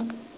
감사합니다.